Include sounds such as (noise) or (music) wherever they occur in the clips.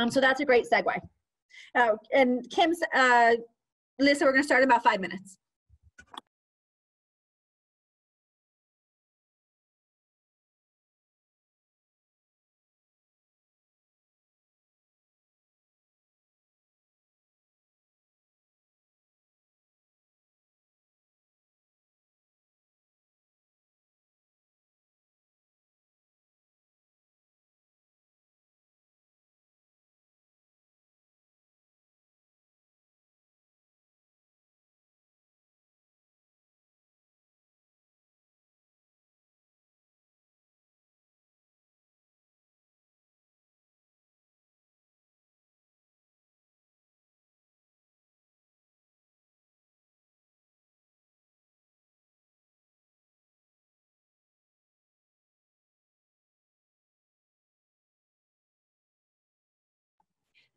Um, so that's a great segue. Uh, and Kim's, uh, Lisa, we're going to start in about five minutes.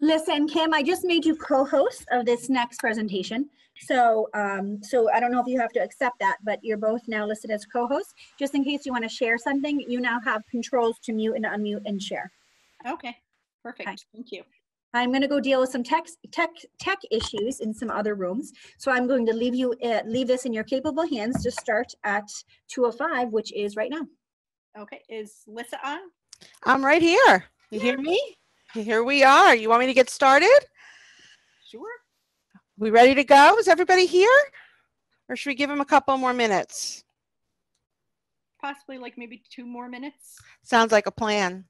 Listen, Kim, I just made you co-host of this next presentation. So, um, so I don't know if you have to accept that, but you're both now listed as co-hosts. Just in case you want to share something, you now have controls to mute and unmute and share. Okay, perfect. Hi. Thank you. I'm going to go deal with some tech, tech, tech issues in some other rooms. So I'm going to leave you, uh, leave this in your capable hands to start at 2:05, which is right now. Okay, is Lissa on? I'm right here. You hear me? Here we are. You want me to get started? Sure. We ready to go? Is everybody here? Or should we give them a couple more minutes? Possibly like maybe two more minutes. Sounds like a plan.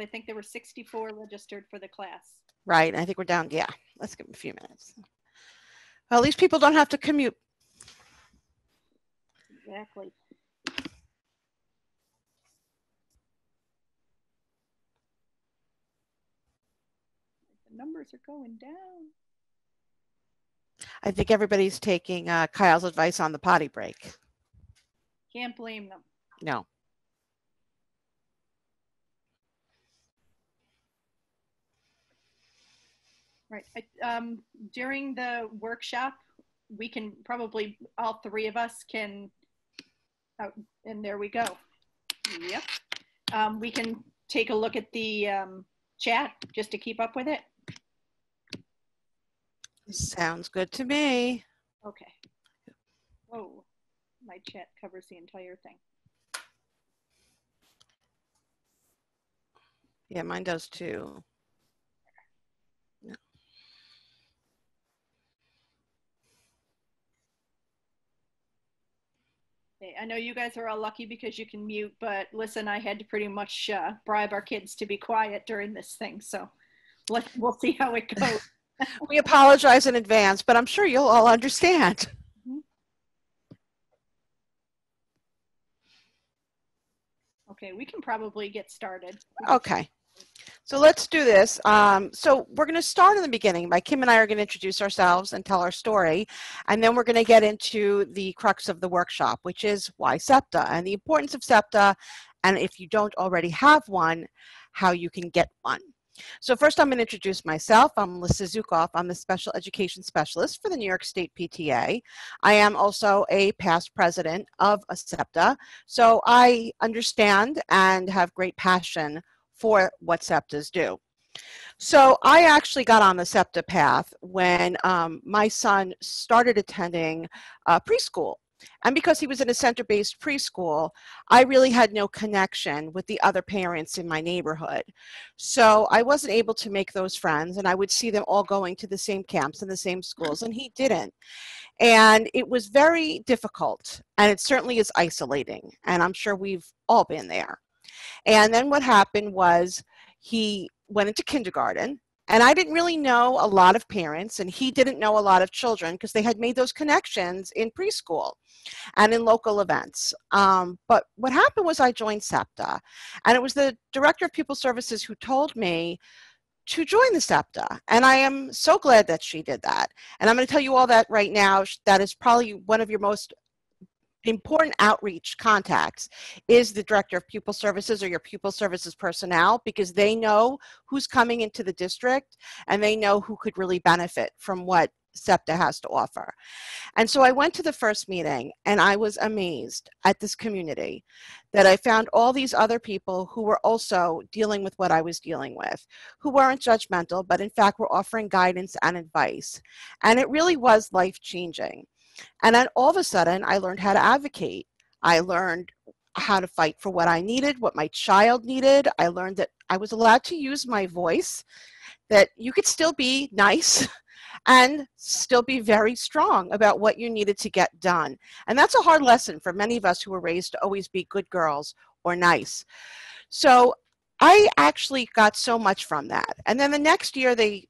I think there were 64 registered for the class. Right. I think we're down. Yeah. Let's give them a few minutes. Well, at least people don't have to commute. Exactly. Numbers are going down. I think everybody's taking uh, Kyle's advice on the potty break. Can't blame them. No. Right. I- Um, during the workshop, we can probably, all three of us can, oh, and there we go. Yep. Um, we can take a look at the, um, chat just to keep up with it. Sounds good to me. Okay. Oh, my chat covers the entire thing. Yeah, mine does too. Okay, I know you guys are all lucky because you can mute, but listen, I had to pretty much uh, bribe our kids to be quiet during this thing. So let, we'll see how it goes. We apologize in advance, but I'm sure you'll all understand. Okay, we can probably get started. Okay. So let's do this. Um, so we're going to start in the beginning by Kim and I are going to introduce ourselves and tell our story. And then we're going to get into the crux of the workshop, which is why SEPTA and the importance of SEPTA. And if you don't already have one, how you can get one. So first I'm going to introduce myself. I'm Melissa Zukoff. I'm the special education specialist for the New York State PTA. I am also a past president of a SEPTA. So I understand and have great passion for what SEPTAs do. So I actually got on the SEPTA path when um, my son started attending uh, preschool. And because he was in a center-based preschool, I really had no connection with the other parents in my neighborhood. So I wasn't able to make those friends, and I would see them all going to the same camps and the same schools, and he didn't. And it was very difficult, and it certainly is isolating, and I'm sure we've all been there. And then what happened was he went into kindergarten, and I didn't really know a lot of parents, and he didn't know a lot of children because they had made those connections in preschool and in local events. Um, but what happened was I joined SEPTA, and it was the director of pupil services who told me to join the SEPTA. And I am so glad that she did that. And I'm going to tell you all that right now. That is probably one of your most important outreach contacts is the director of pupil services or your pupil services personnel because they know who's coming into the district and they know who could really benefit from what SEPTA has to offer. And so I went to the first meeting and I was amazed at this community that I found all these other people who were also dealing with what I was dealing with, who weren't judgmental, but in fact were offering guidance and advice. And it really was life changing. And then all of a sudden, I learned how to advocate. I learned how to fight for what I needed, what my child needed. I learned that I was allowed to use my voice, that you could still be nice (laughs) and still be very strong about what you needed to get done. And that's a hard lesson for many of us who were raised to always be good girls or nice. So I actually got so much from that. And then the next year, they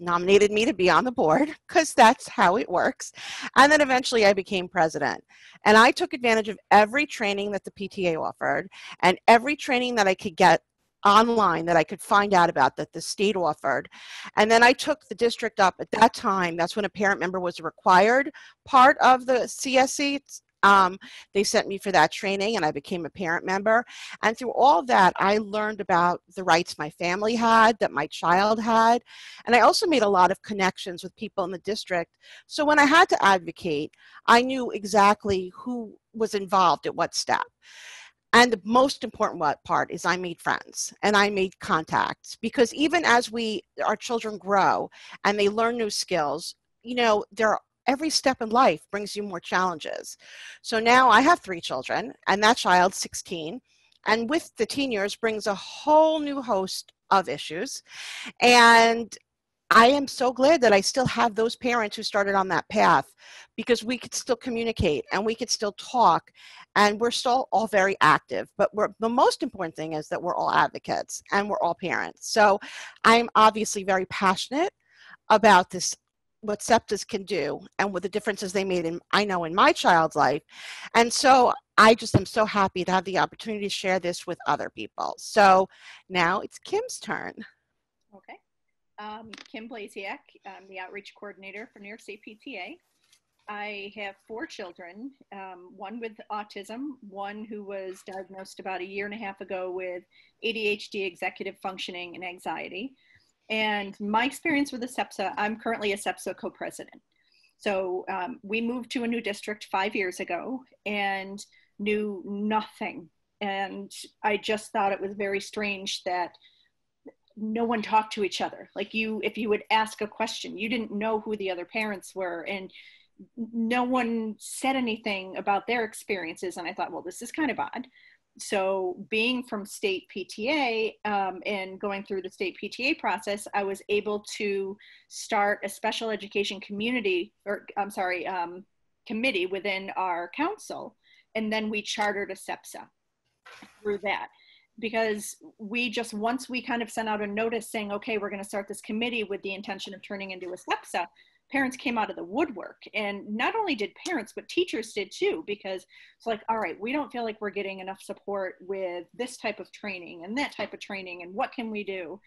nominated me to be on the board because that's how it works. And then eventually I became president. And I took advantage of every training that the PTA offered and every training that I could get online that I could find out about that the state offered. And then I took the district up at that time. That's when a parent member was required part of the CSE. Um, they sent me for that training and I became a parent member. And through all that, I learned about the rights my family had, that my child had. And I also made a lot of connections with people in the district. So when I had to advocate, I knew exactly who was involved at what step. And the most important part is I made friends and I made contacts because even as we our children grow and they learn new skills, you know, there every step in life brings you more challenges. So now I have three children, and that child's 16. And with the teen years brings a whole new host of issues. And I am so glad that I still have those parents who started on that path because we could still communicate and we could still talk and we're still all very active. But the most important thing is that we're all advocates and we're all parents. So I'm obviously very passionate about this what SEPTAs can do and what the differences they made in I know in my child's life. And so I just am so happy to have the opportunity to share this with other people. So now it's Kim's turn. Okay. Um, Kim Blasiak, I'm the outreach coordinator for New York State PTA. I have four children, um, one with autism, one who was diagnosed about a year and a half ago with ADHD, executive functioning, and anxiety. And my experience with the SEPSA, I'm currently a SEPSA co-president. So um, we moved to a new district five years ago and knew nothing. And I just thought it was very strange that no one talked to each other. Like you, if you would ask a question, you didn't know who the other parents were. And no one said anything about their experiences. And I thought, well, this is kind of odd so being from state PTA um, and going through the state PTA process, I was able to start a special education community, or I'm sorry, um, committee within our council. And then we chartered a SEPSA through that because we just, once we kind of sent out a notice saying, okay, we're going to start this committee with the intention of turning into a SEPSA, parents came out of the woodwork. And not only did parents but teachers did too because it's like all right we don't feel like we're getting enough support with this type of training and that type of training and what can we do?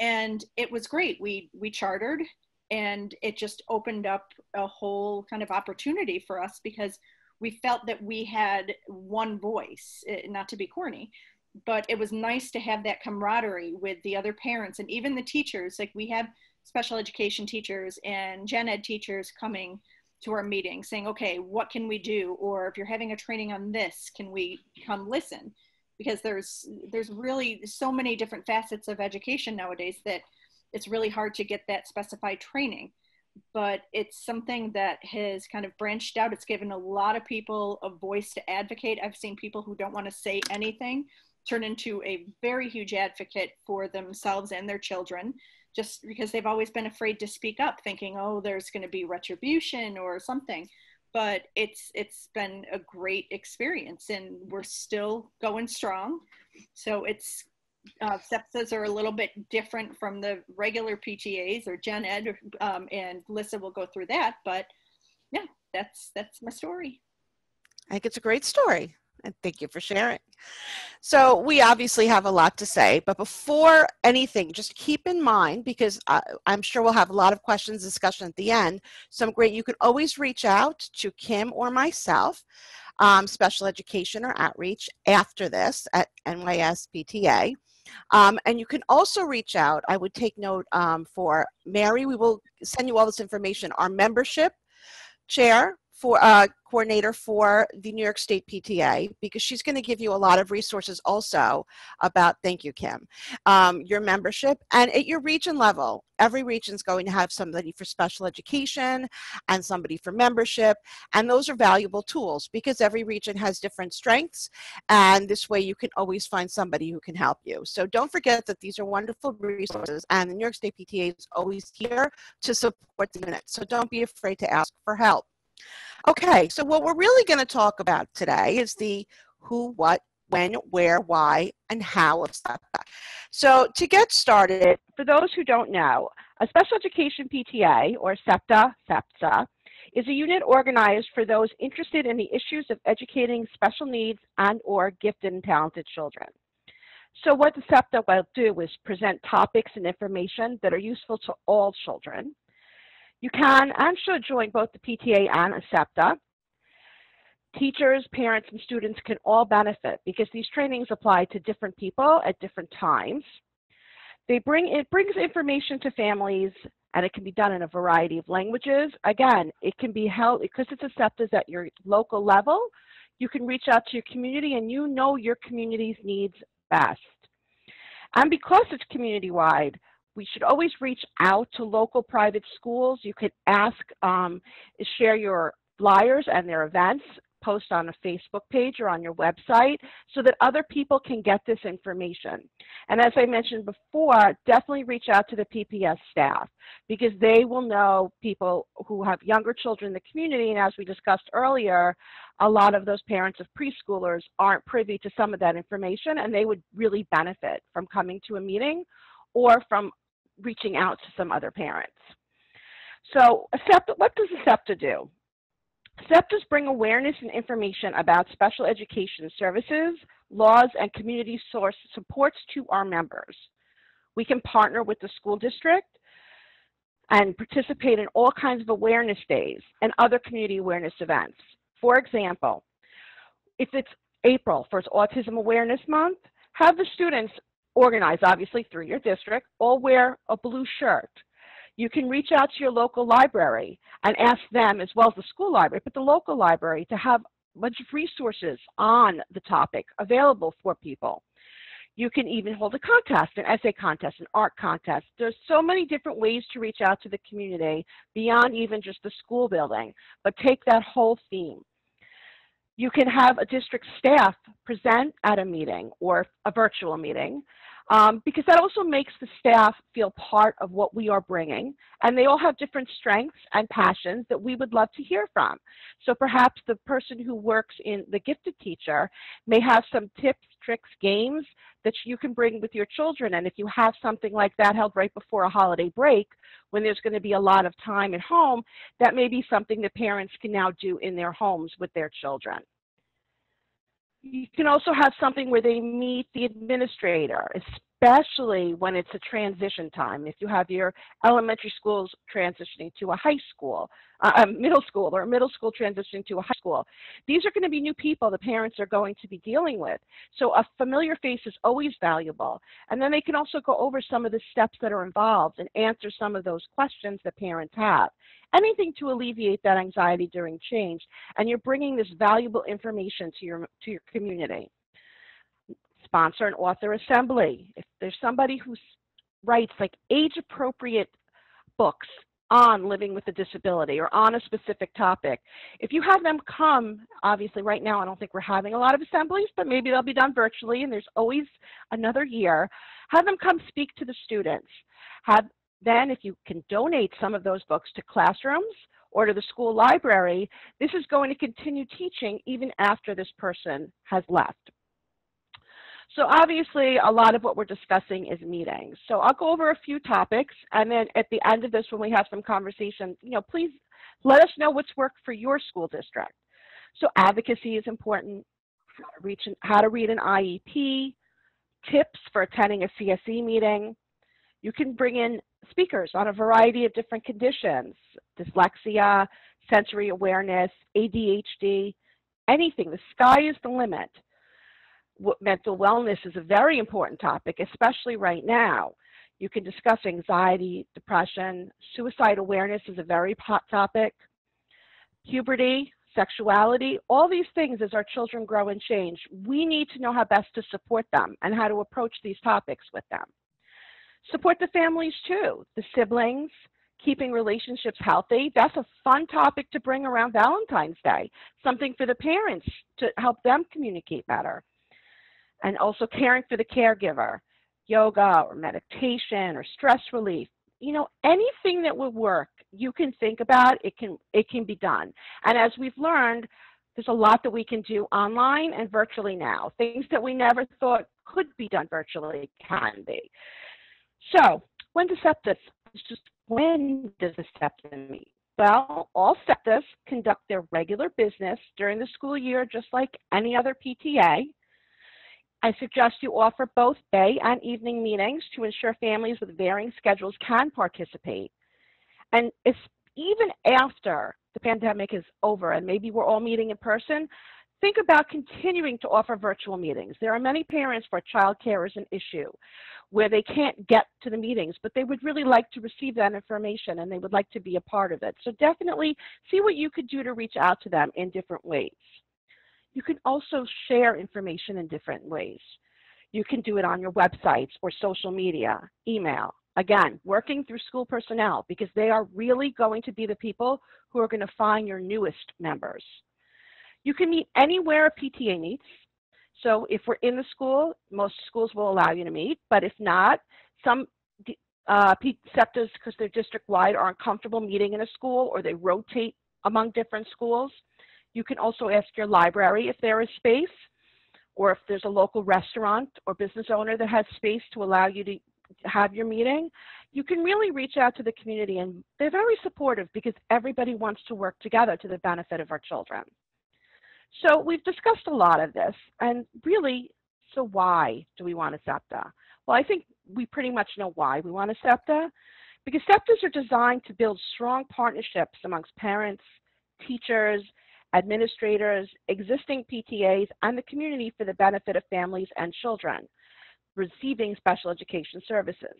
And it was great. We we chartered and it just opened up a whole kind of opportunity for us because we felt that we had one voice eh, not to be corny but it was nice to have that camaraderie with the other parents and even the teachers. Like we have special education teachers and gen ed teachers coming to our meeting saying, okay, what can we do? Or if you're having a training on this, can we come listen? Because there's there's really so many different facets of education nowadays that it's really hard to get that specified training. But it's something that has kind of branched out. It's given a lot of people a voice to advocate. I've seen people who don't want to say anything turn into a very huge advocate for themselves and their children just because they've always been afraid to speak up thinking oh there's going to be retribution or something but it's it's been a great experience and we're still going strong so it's uh, SEPSAs are a little bit different from the regular PTAs or Gen Ed, um, and Lissa will go through that. But yeah, that's that's my story. I think it's a great story and thank you for sharing. So we obviously have a lot to say, but before anything, just keep in mind, because I, am sure we'll have a lot of questions, discussion at the end, some great, you can always reach out to Kim or myself, um, special education or outreach after this at NYSPTA. Um, and you can also reach out. I would take note um, for Mary. We will send you all this information. Our membership chair for uh, coordinator for the New York State PTA because she's going to give you a lot of resources also about, thank you, Kim, um, your membership. And at your region level, every region is going to have somebody for special education and somebody for membership. And those are valuable tools because every region has different strengths. And this way you can always find somebody who can help you. So don't forget that these are wonderful resources and the New York State PTA is always here to support the unit. So don't be afraid to ask for help. Okay, so what we're really going to talk about today is the who, what, when, where, why, and how of SEPTA. So to get started, for those who don't know, a special education PTA, or SEPTA, SEPTA, is a unit organized for those interested in the issues of educating special needs and or gifted and talented children. So what the SEPTA will do is present topics and information that are useful to all children. You can and should join both the PTA and SEPTA. Teachers, parents, and students can all benefit because these trainings apply to different people at different times. They bring, it brings information to families and it can be done in a variety of languages. Again, it can be held, because it's accepted at your local level, you can reach out to your community and you know your community's needs best. And because it's community-wide, we should always reach out to local private schools. You could ask, um, share your flyers and their events, post on a Facebook page or on your website so that other people can get this information. And as I mentioned before, definitely reach out to the PPS staff because they will know people who have younger children in the community. And as we discussed earlier, a lot of those parents of preschoolers aren't privy to some of that information and they would really benefit from coming to a meeting or from reaching out to some other parents. So SEPTA, what does SEPTA do? SEPTAs bring awareness and information about special education services, laws, and community source supports to our members. We can partner with the school district and participate in all kinds of awareness days and other community awareness events. For example, if it's April for Autism Awareness Month, have the students organized obviously through your district, all wear a blue shirt. You can reach out to your local library and ask them, as well as the school library, but the local library, to have a bunch of resources on the topic available for people. You can even hold a contest, an essay contest, an art contest. There's so many different ways to reach out to the community beyond even just the school building, but take that whole theme. You can have a district staff present at a meeting or a virtual meeting um, because that also makes the staff feel part of what we are bringing. And they all have different strengths and passions that we would love to hear from. So perhaps the person who works in the gifted teacher may have some tips, tricks, games that you can bring with your children. And if you have something like that held right before a holiday break, when there's going to be a lot of time at home, that may be something that parents can now do in their homes with their children. You can also have something where they meet the administrator, especially when it's a transition time. If you have your elementary schools transitioning to a high school, uh, a middle school, or a middle school transitioning to a high school, these are going to be new people the parents are going to be dealing with. So a familiar face is always valuable. And then they can also go over some of the steps that are involved and answer some of those questions that parents have. Anything to alleviate that anxiety during change. And you're bringing this valuable information to your, to your community sponsor an author assembly. If there's somebody who writes like age appropriate books on living with a disability or on a specific topic. If you have them come, obviously right now I don't think we're having a lot of assemblies, but maybe they'll be done virtually and there's always another year. Have them come speak to the students. Have then if you can donate some of those books to classrooms or to the school library, this is going to continue teaching even after this person has left. So obviously, a lot of what we're discussing is meetings. So I'll go over a few topics, and then at the end of this, when we have some conversation, you know, please let us know what's worked for your school district. So advocacy is important, how to, reach an, how to read an IEP, tips for attending a CSE meeting. You can bring in speakers on a variety of different conditions, dyslexia, sensory awareness, ADHD, anything. The sky is the limit. Mental wellness is a very important topic, especially right now. You can discuss anxiety, depression, suicide awareness is a very hot topic, puberty, sexuality, all these things as our children grow and change. We need to know how best to support them and how to approach these topics with them. Support the families too, the siblings, keeping relationships healthy. That's a fun topic to bring around Valentine's Day, something for the parents to help them communicate better. And also caring for the caregiver, yoga or meditation or stress relief. You know, anything that would work, you can think about, it can it can be done. And as we've learned, there's a lot that we can do online and virtually now. Things that we never thought could be done virtually can be. So, when does SEPTA, just when does SEPTA meet? Well, all SEPTAs conduct their regular business during the school year just like any other PTA. I suggest you offer both day and evening meetings to ensure families with varying schedules can participate. And if, even after the pandemic is over and maybe we're all meeting in person, think about continuing to offer virtual meetings. There are many parents for childcare is an issue where they can't get to the meetings, but they would really like to receive that information and they would like to be a part of it. So definitely see what you could do to reach out to them in different ways. You can also share information in different ways. You can do it on your websites or social media, email. Again, working through school personnel because they are really going to be the people who are going to find your newest members. You can meet anywhere a PTA meets. So if we're in the school, most schools will allow you to meet, but if not, some uh, SEPTAs, because they're district-wide, are uncomfortable meeting in a school or they rotate among different schools. You can also ask your library if there is space or if there's a local restaurant or business owner that has space to allow you to have your meeting. You can really reach out to the community and they're very supportive because everybody wants to work together to the benefit of our children. So we've discussed a lot of this and really, so why do we want a SEPTA? Well, I think we pretty much know why we want a SEPTA because SEPTAs are designed to build strong partnerships amongst parents, teachers, administrators, existing PTAs, and the community for the benefit of families and children receiving special education services.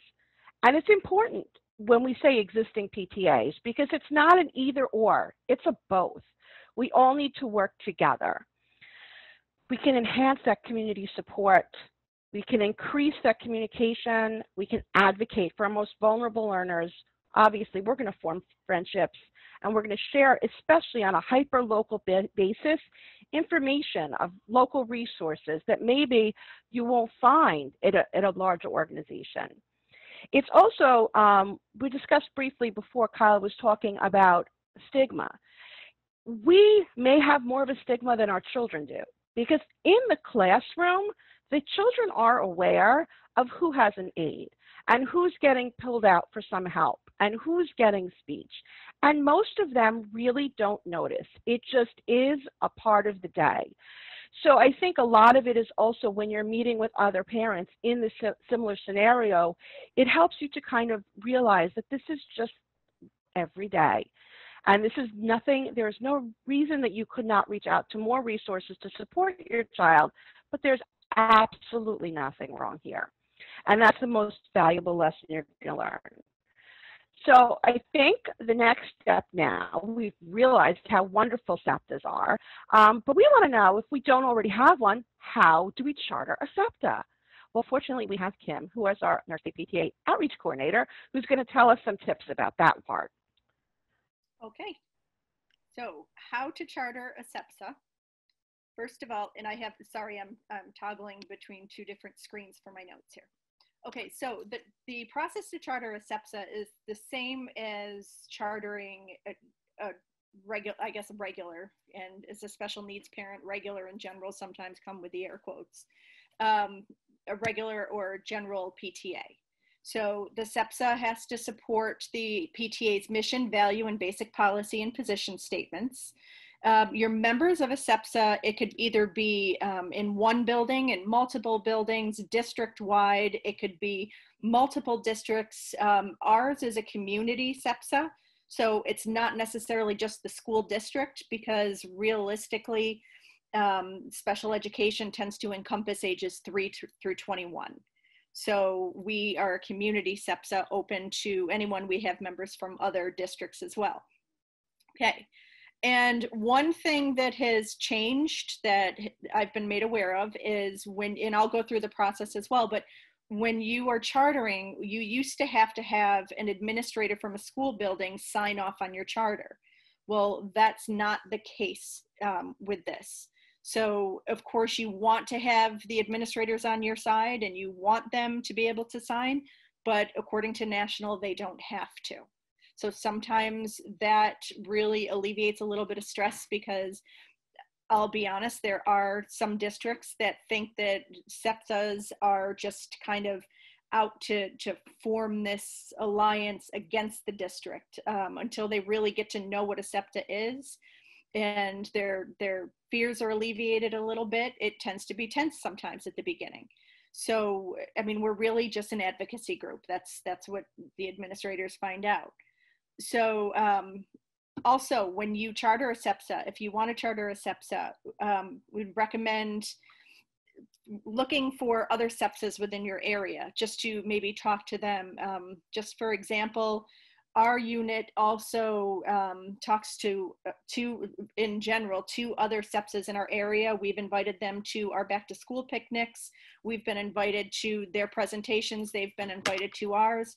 And it's important when we say existing PTAs because it's not an either or, it's a both. We all need to work together. We can enhance that community support. We can increase that communication. We can advocate for our most vulnerable learners. Obviously, we're going to form friendships and we're going to share, especially on a hyper-local basis, information of local resources that maybe you won't find at a, at a larger organization. It's also, um, we discussed briefly before Kyle was talking about stigma. We may have more of a stigma than our children do because in the classroom, the children are aware of who has an aide and who's getting pulled out for some help and who's getting speech. And most of them really don't notice. It just is a part of the day. So I think a lot of it is also when you're meeting with other parents in the similar scenario, it helps you to kind of realize that this is just every day. And this is nothing, there's no reason that you could not reach out to more resources to support your child, but there's absolutely nothing wrong here. And that's the most valuable lesson you're going to learn. So I think the next step now, we've realized how wonderful SEPTAs are, um, but we want to know if we don't already have one, how do we charter a SEPTA? Well, fortunately, we have Kim, who is our NYS PTA Outreach Coordinator, who's going to tell us some tips about that part. Okay, so how to charter a SEPTA. First of all, and I have, sorry, I'm, I'm toggling between two different screens for my notes here. Okay, so the, the process to charter a SEPTA is the same as chartering a, a regular, I guess a regular, and as a special needs parent, regular in general sometimes come with the air quotes, um, a regular or general PTA. So the SEPSA has to support the PTA's mission, value, and basic policy and position statements. Um, your members of a SEPSA, it could either be um, in one building, in multiple buildings, district-wide. It could be multiple districts. Um, ours is a community SEPSA, so it's not necessarily just the school district because realistically, um, special education tends to encompass ages 3 through 21. So we are a community SEPSA open to anyone. We have members from other districts as well. Okay. And one thing that has changed that I've been made aware of is when, and I'll go through the process as well, but when you are chartering, you used to have to have an administrator from a school building sign off on your charter. Well, that's not the case um, with this. So, of course, you want to have the administrators on your side and you want them to be able to sign, but according to national, they don't have to. So sometimes that really alleviates a little bit of stress because I'll be honest, there are some districts that think that SEPSAs are just kind of out to, to form this alliance against the district um, until they really get to know what a SEPTA is and their their fears are alleviated a little bit. It tends to be tense sometimes at the beginning. So, I mean, we're really just an advocacy group. That's that's what the administrators find out. So, um, also, when you charter a SEPSA, if you want to charter a SEPSA, um, we'd recommend looking for other SEPSAs within your area just to maybe talk to them. Um, just for example, our unit also um, talks to uh, to in general two other SEPSAs in our area. We've invited them to our back to school picnics. We've been invited to their presentations. They've been invited to ours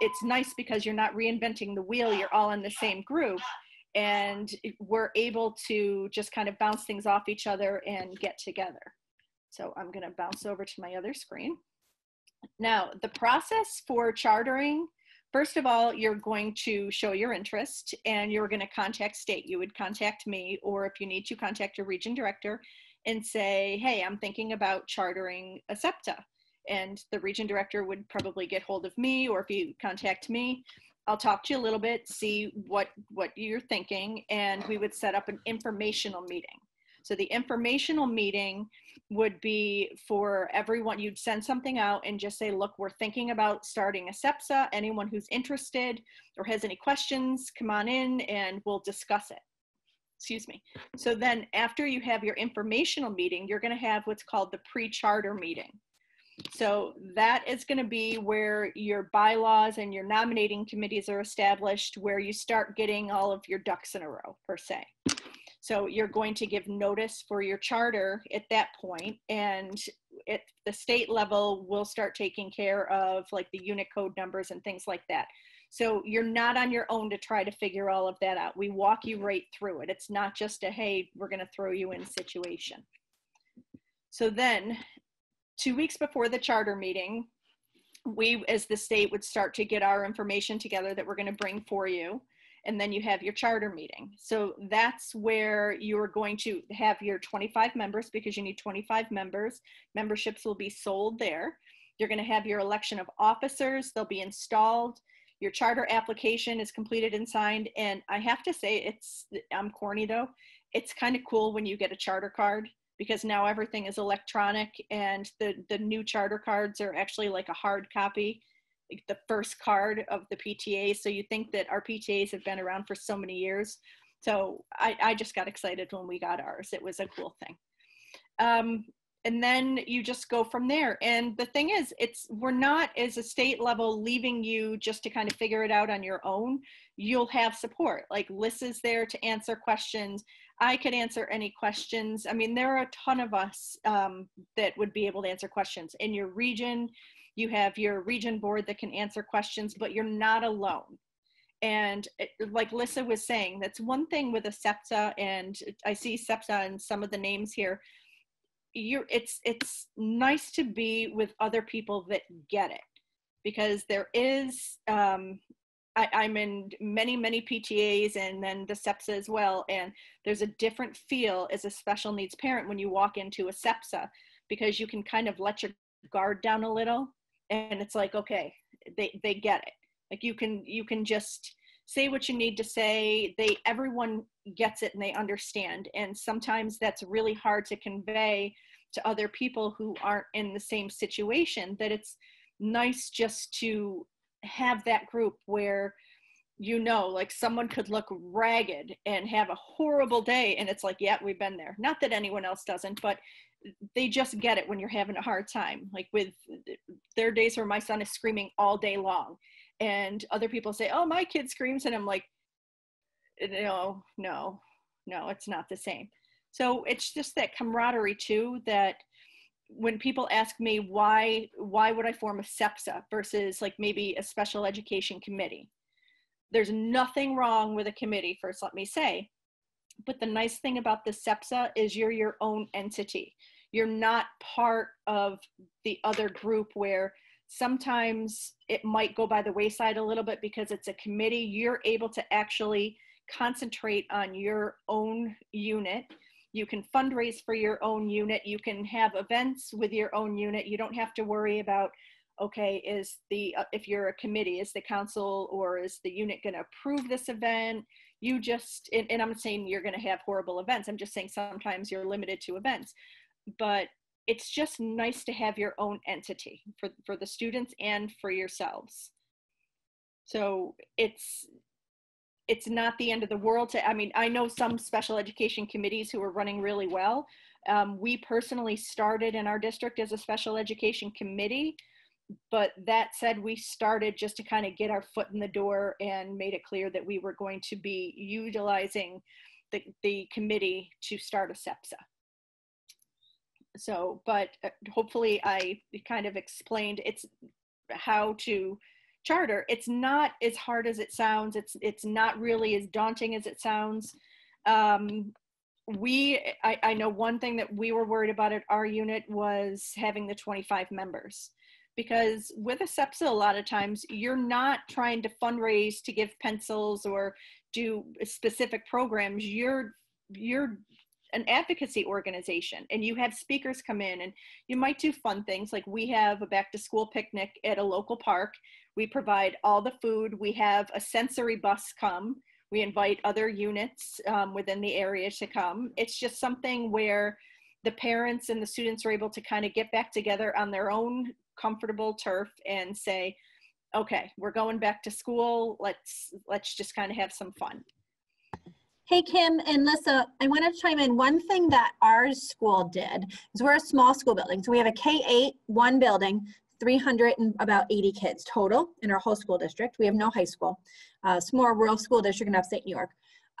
it's nice because you're not reinventing the wheel you're all in the same group and we're able to just kind of bounce things off each other and get together. So i'm going to bounce over to my other screen. Now the process for chartering first of all you're going to show your interest and you're going to contact state. You would contact me or if you need to contact your region director and say hey i'm thinking about chartering a septa and the region director would probably get hold of me or if you contact me i'll talk to you a little bit see what what you're thinking and we would set up an informational meeting. So the informational meeting would be for everyone you'd send something out and just say look we're thinking about starting a sepsa. Anyone who's interested or has any questions come on in and we'll discuss it. Excuse me. So then after you have your informational meeting you're going to have what's called the pre-charter meeting so that is going to be where your bylaws and your nominating committees are established, where you start getting all of your ducks in a row, per se. So you're going to give notice for your charter at that point, and at the state level, we'll start taking care of like the unit code numbers and things like that. So you're not on your own to try to figure all of that out. We walk you right through it. It's not just a, hey, we're going to throw you in situation. So then two weeks before the charter meeting, we as the state would start to get our information together that we're going to bring for you and then you have your charter meeting. So that's where you're going to have your 25 members because you need 25 members. Memberships will be sold there. You're going to have your election of officers. They'll be installed. Your charter application is completed and signed. And i have to say it's i'm corny though. It's kind of cool when you get a charter card because now everything is electronic and the, the new charter cards are actually like a hard copy, like the first card of the PTA. So you think that our PTAs have been around for so many years. So I, I just got excited when we got ours. It was a cool thing. Um, and then you just go from there. And the thing is, it's we're not as a state level leaving you just to kind of figure it out on your own. You'll have support. Like Liz is there to answer questions. I could answer any questions. I mean, there are a ton of us um, that would be able to answer questions. In your region, you have your region board that can answer questions, but you're not alone. And it, like Lissa was saying, that's one thing with a SEPTA, and I see SEPTA and some of the names here. You're, it's it's nice to be with other people that get it, because there is um, I, am in many, many PTAs and then the SEPSA as well. And there's a different feel as a special needs parent when you walk into a SEPSA because you can kind of let your guard down a little and it's like, okay, they, they get it. Like you can, you can just say what you need to say. They, everyone gets it and they understand. And sometimes that's really hard to convey to other people who aren't in the same situation that it's nice just to have that group where you know, like someone could look ragged and have a horrible day. And it's like, yeah, we've been there. Not that anyone else doesn't, but they just get it when you're having a hard time. Like with there are days where my son is screaming all day long. And other people say, oh, my kid screams. And I'm like, no, no, no, it's not the same. So it's just that camaraderie too that when people ask me why why would I form a SEPSA versus like maybe a special education committee, there's nothing wrong with a committee. First, let me say, but the nice thing about the SEPSA is you're your own entity. You're not part of the other group where sometimes it might go by the wayside a little bit because it's a committee. You're able to actually concentrate on your own unit you can fundraise for your own unit. You can have events with your own unit. You don't have to worry about, okay, is the, uh, if you're a committee, is the council or is the unit going to approve this event? You just, and, and I'm saying you're going to have horrible events. I'm just saying sometimes you're limited to events. But it's just nice to have your own entity for, for the students and for yourselves. So it's it's not the end of the world to i mean i know some special education committees who are running really well. Um, we personally started in our district as a special education committee but that said we started just to kind of get our foot in the door and made it clear that we were going to be utilizing the, the committee to start a sepsa. So but uh, hopefully i kind of explained it's how to charter it's not as hard as it sounds. It's it's not really as daunting as it sounds. Um, we I, I know one thing that we were worried about at our unit was having the 25 members. Because with a SEPSA, a lot of times you're not trying to fundraise to give pencils or do specific programs. You're you're an advocacy organization and you have speakers come in and you might do fun things. Like we have a back to school picnic at a local park we provide all the food. We have a sensory bus come. We invite other units um, within the area to come. It's just something where the parents and the students are able to kind of get back together on their own comfortable turf and say okay we're going back to school. Let's let's just kind of have some fun. Hey, Kim and Lissa, I want to chime in. One thing that our school did is we're a small school building. So we have a K-8, one building, 300 and about 80 kids total in our whole school district. We have no high school. Uh, small rural school district in upstate New York.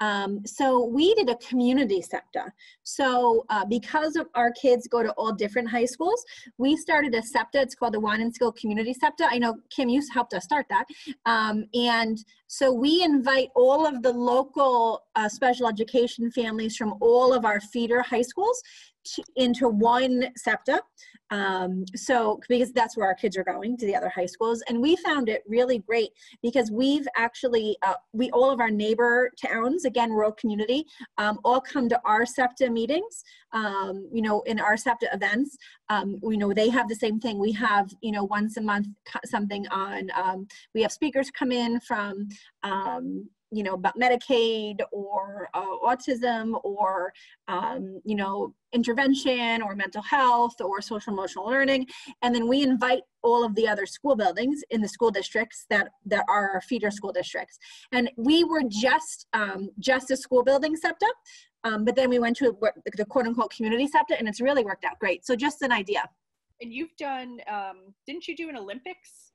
Um, so we did a community SEPTA. So uh, because of our kids go to all different high schools, we started a SEPTA. It's called the Wynantskill Community SEPTA. I know Kim, you helped us start that. Um, and so we invite all of the local uh, special education families from all of our feeder high schools into one SEPTA. Um, so because that's where our kids are going to the other high schools, and we found it really great because we've actually uh, we all of our neighbor towns again rural community um, all come to our SEPTA meetings. Um, you know, in our SEPTA events, um, we know they have the same thing. We have you know once a month something on. Um, we have speakers come in from um, you know about medicaid or uh, autism or um, you know intervention or mental health or social emotional learning. And then we invite all of the other school buildings in the school districts that that are our feeder school districts. And we were just um, just a school building SEPTA um, but then we went to the quote unquote community SEPTA and it's really worked out great. So just an idea. And you've done um, didn't you do an olympics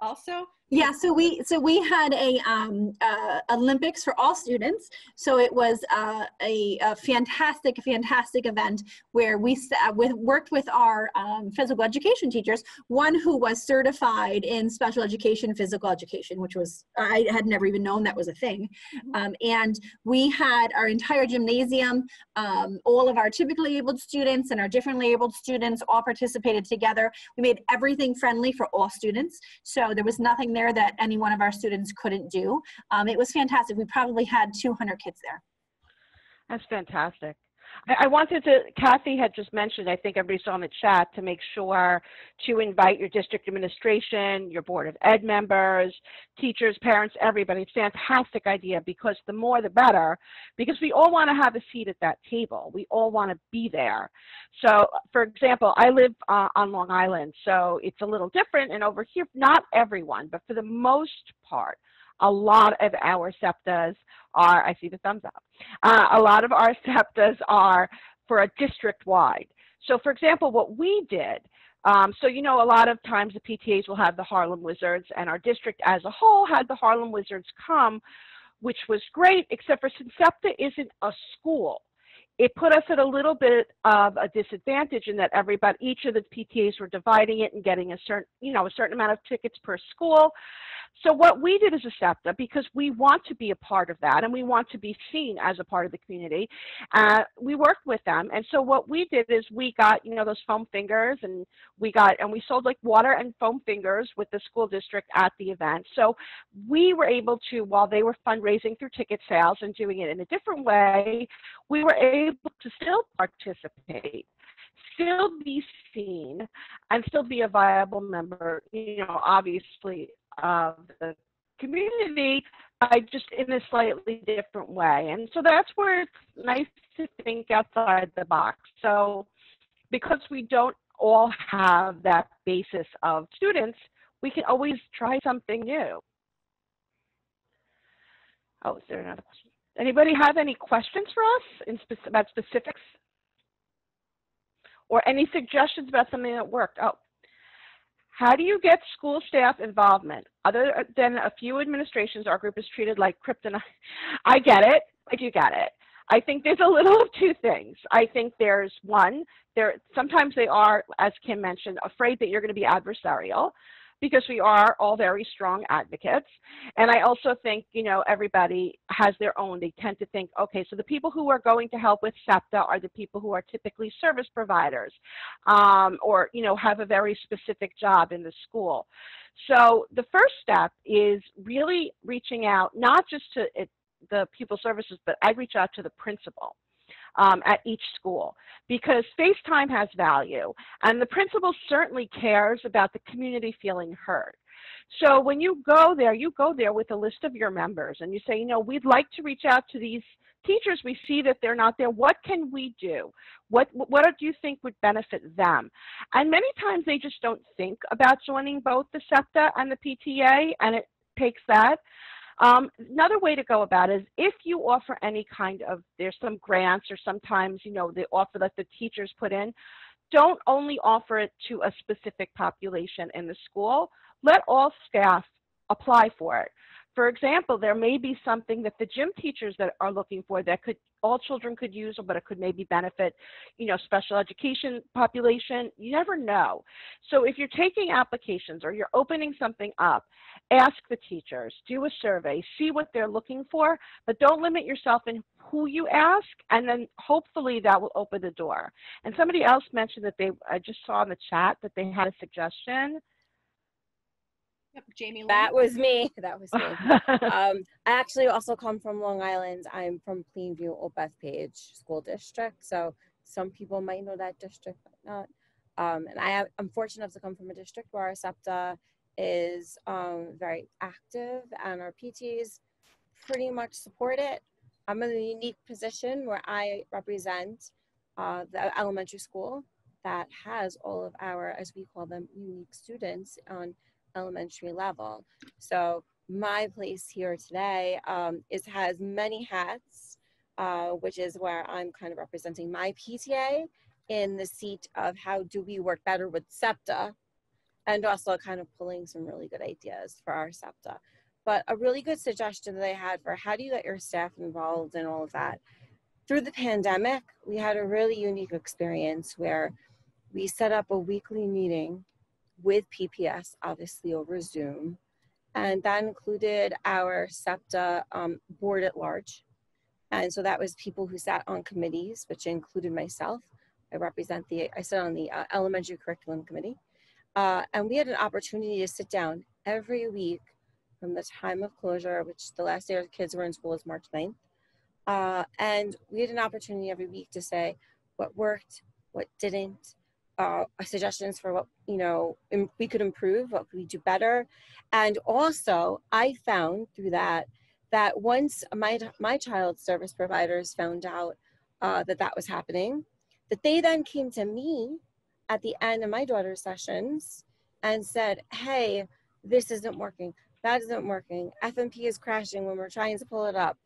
also yeah, so we so we had a um, uh, Olympics for all students. So it was uh, a, a, fantastic, fantastic event where we uh, with, worked with our um, physical education teachers. One who was certified in special education, physical education, which was I had never even known that was a thing. Mm-hmm. Um, and we had our entire gymnasium, um, all of our typically abled students and our differently abled students all participated together. We made everything friendly for all students. So there was nothing there that any one of our students couldn't do. Um, it was fantastic. We probably had 200 kids there. That's fantastic. I, wanted to, Kathy had just mentioned, I think everybody saw in the chat, to make sure to invite your district administration, your board of ed members, teachers, parents, everybody. It's a fantastic idea because the more the better, because we all want to have a seat at that table. We all want to be there. So, for example, I live uh, on Long Island, so it's a little different. And over here, not everyone, but for the most part, a lot of our SEPTAs are, I see the thumbs up, uh, a lot of our (laughs) SEPTAs are for a district wide. So for example, what we did, um, so you know a lot of times the PTAs will have the Harlem Wizards and our district as a whole had the Harlem Wizards come, which was great, except for since SEPTA isn't a school it put us at a little bit of a disadvantage in that everybody, each of the PTAs were dividing it and getting a certain, you know, a certain amount of tickets per school. So what we did as a SEPTA, because we want to be a part of that and we want to be seen as a part of the community, uh, we worked with them. And so what we did is we got, you know, those foam fingers and we got, and we sold like water and foam fingers with the school district at the event. So we were able to, while they were fundraising through ticket sales and doing it in a different way, we were able to still participate still be seen and still be a viable member, you know, obviously of the community, I just in a slightly different way. And so that's where it's nice to think outside the box. So because we don't all have that basis of students, we can always try something new. Oh, is there another question? Anybody have any questions for us about specifics? Or any suggestions about something that worked? Oh, how do you get school staff involvement? Other than a few administrations, our group is treated like kryptonite. I get it. I do get it. I think there's a little of two things. I think there's one, there sometimes they are, as Kim mentioned, afraid that you're going to be adversarial because we are all very strong advocates. And I also think, you know, everybody has their own. They tend to think, okay, so the people who are going to help with SEPTA are the people who are typically service providers um, or, you know, have a very specific job in the school. So the first step is really reaching out, not just to it, the pupil services, but I reach out to the principal um, at each school because FaceTime has value and the principal certainly cares about the community feeling heard. So when you go there, you go there with a list of your members and you say, you know, we'd like to reach out to these teachers. We see that they're not there. What can we do? What, what do you think would benefit them? And many times they just don't think about joining both the SEPTA and the PTA and it takes that. Um, another way to go about is if you offer any kind of, there's some grants or sometimes, you know, the offer that the teachers put in, don't only offer it to a specific population in the school. Let all staff apply for it. For example, there may be something that the gym teachers that are looking for that could all children could use, but it could maybe benefit, you know, special education population. You never know. So if you're taking applications or you're opening something up, ask the teachers, do a survey, see what they're looking for, but don't limit yourself in who you ask, and then hopefully that will open the door. And somebody else mentioned that they, I just saw in the chat that they had a suggestion. Yep, Jamie. That was me. (laughs) That was me. (laughs) um, I actually also come from Long Island. I'm from Plainview, Old Bethpage School District. So some people might know that district, but not. Um, and I am fortunate enough to come from a district where our SEPTA is um, very active and our PTs pretty much support it. I'm in a unique position where I represent uh, the elementary school that has all of our, as we call them, unique students on elementary level. So my place here today um, is has many hats, uh, which is where I'm kind of representing my PTA in the seat of how do we work better with SEPTA and also kind of pulling some really good ideas for our SEPTA. But a really good suggestion that I had for how do you get your staff involved in all of that. Through the pandemic, we had a really unique experience where we set up a weekly meeting with PPS, obviously over Zoom. And that included our SEPTA um, board at large. And so that was people who sat on committees, which included myself. I represent the, I sit on the uh, elementary curriculum committee. Uh, and we had an opportunity to sit down every week from the time of closure, which the last day our kids were in school is March 9th. Uh, and we had an opportunity every week to say what worked, what didn't, uh, suggestions for what you know we could improve what could we do better and also i found through that that once my my child service providers found out uh, that that was happening that they then came to me at the end of my daughter's sessions and said hey this isn't working that isn't working. FMP is crashing when we're trying to pull it up.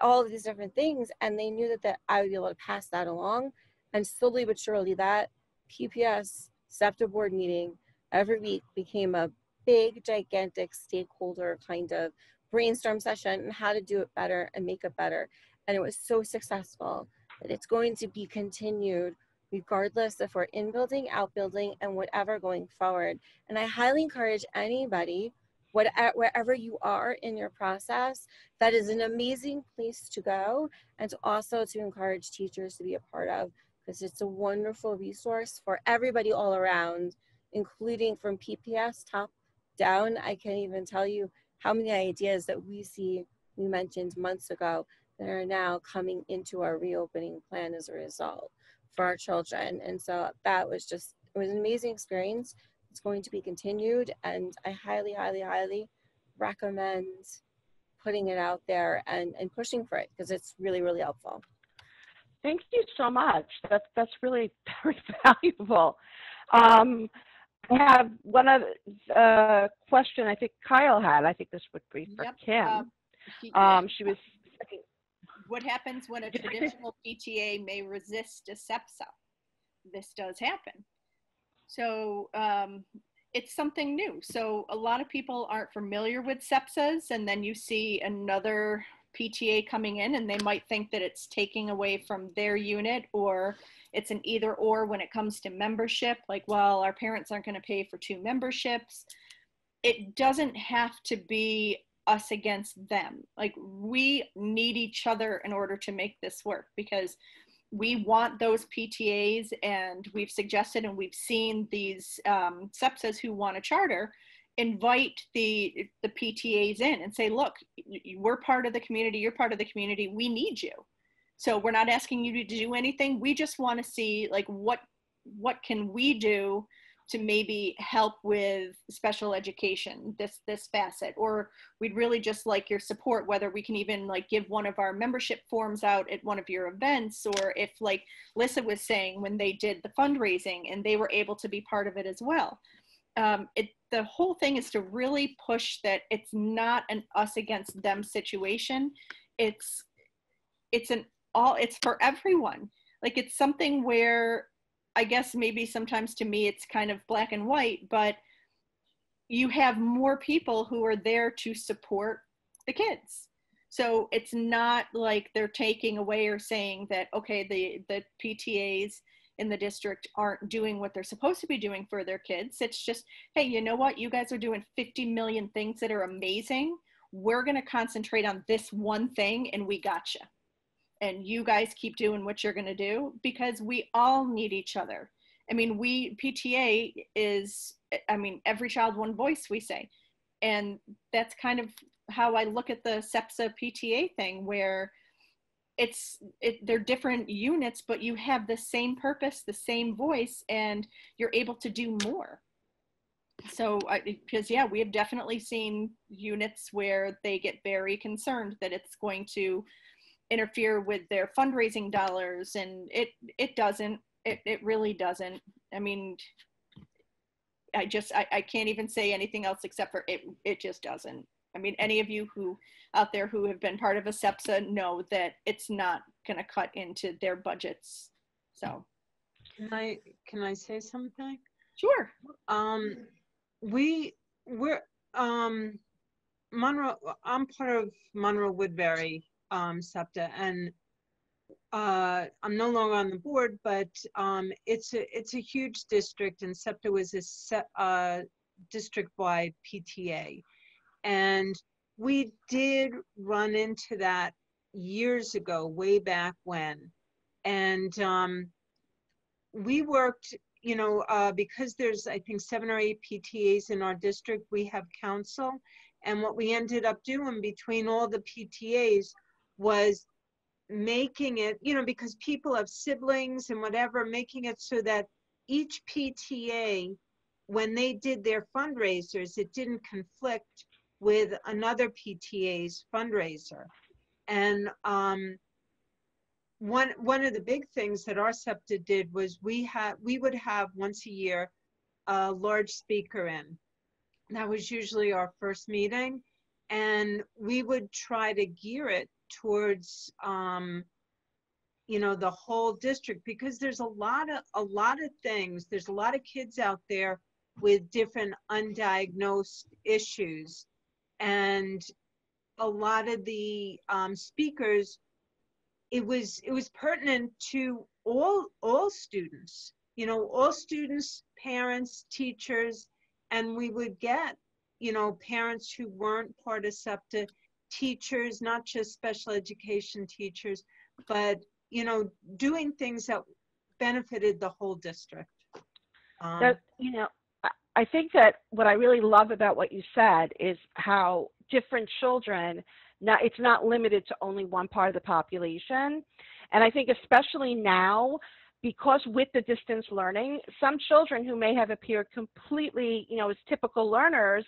All of these different things. And they knew that, that I would be able to pass that along. And slowly but surely, that PPS SEPTA board meeting every week became a big, gigantic stakeholder kind of brainstorm session and how to do it better and make it better. And it was so successful that it's going to be continued regardless if we're in building, out building, and whatever going forward. And I highly encourage anybody, wherever you are in your process, that is an amazing place to go and also to encourage teachers to be a part of because it's a wonderful resource for everybody all around, including from PPS top down. I can't even tell you how many ideas that we see, we mentioned months ago, that are now coming into our reopening plan as a result for our children. And so that was just, it was an amazing experience. It's going to be continued, and I highly, highly, highly recommend putting it out there and, and pushing for it because it's really, really helpful. Thank you so much. That's that's really (laughs) very valuable. Um, I have one other uh, question. I think Kyle had. I think this would be for Yep, Kim. um, he- Um, she was. what happens when a traditional PTA may resist a SEPTA? This does happen. So um, it's something new. So a lot of people aren't familiar with SEPTAs, and then you see another PTA coming in, and they might think that it's taking away from their unit, or it's an either or when it comes to membership. Like, well, our parents aren't going to pay for two memberships. It doesn't have to be us against them. Like we need each other in order to make this work because we want those PTAs and we've suggested and we've seen these um, SEPTAs who want a charter invite the the PTAs in and say, look, we're part of the community, you're part of the community, we need you. So we're not asking you to do anything. We just want to see like what what can we do to maybe help with special education this this facet or we'd really just like your support whether we can even like give one of our membership forms out at one of your events or if like lisa was saying when they did the fundraising and they were able to be part of it as well um, it the whole thing is to really push that it's not an us against them situation it's it's an all it's for everyone like it's something where I guess maybe sometimes to me it's kind of black and white, but you have more people who are there to support the kids. So it's not like they're taking away or saying that okay, the the PTAs in the district aren't doing what they're supposed to be doing for their kids. It's just, hey, you know what? You guys are doing 50 million things that are amazing. We're going to concentrate on this one thing and we gotcha and you guys keep doing what you're going to do because we all need each other. I mean, we PTA is, I mean, every child, one voice, we say. And that's kind of how I look at the SEPTA PTA thing, where it's it, they're different units, but you have the same purpose, the same voice, and you're able to do more. So, because yeah, we have definitely seen units where they get very concerned that it's going to interfere with their fundraising dollars and it it doesn't it, it really doesn't i mean i just I, I can't even say anything else except for it it just doesn't i mean any of you who out there who have been part of a SEPTA know that it's not going to cut into their budgets so Can I, can I say something? sure Um, we, we're, um, Monroe, I'm part of Monroe Woodbury, um, SEPTA, and uh, I'm no longer on the board, but, um, it's a, it's a huge district and SEPTA was a se- uh, district-wide PTA. And we did run into that years ago, way back when. And, um, we worked, you know, uh, because there's, I think, seven or eight PTAs in our district, we have council. And what we ended up doing between all the PTAs was making it, you know, because people have siblings and whatever, making it so that each PTA, when they did their fundraisers, it didn't conflict with another PTA's fundraiser. And, um, one one of the big things that our SEPTA did was we had we would have once a year a large speaker in, that was usually our first meeting. And we would try to gear it towards, um, you know, the whole district because there's a lot of, a lot of things. There's a lot of kids out there with different undiagnosed issues. And a lot of the um, speakers, it was, it was pertinent to all, all students, you know, all students, parents, teachers, and we would get, you know, parents who weren't part of SEPTA, teachers, not just special education teachers, but, you know, doing things that benefited the whole district. Um, That, you know, I- think that what I really love about what you said is how different children, now it's not limited to only one part of the population. And I think especially now, because with the distance learning, some children who may have appeared completely, you know, as typical learners,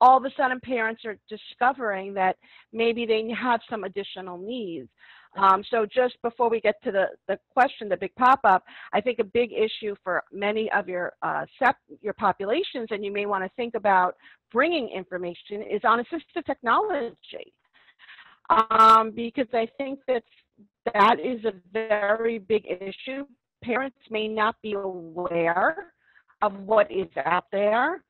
all of a sudden parents are discovering that maybe they have some additional needs. Um, so just before we get to the, the question, the big pop-up, I think a big issue for many of your uh, SEP, your populations, and you may want to think about bringing information, is on assistive technology. Um, because I think that that is a very big issue. Parents may not be aware of what is out there,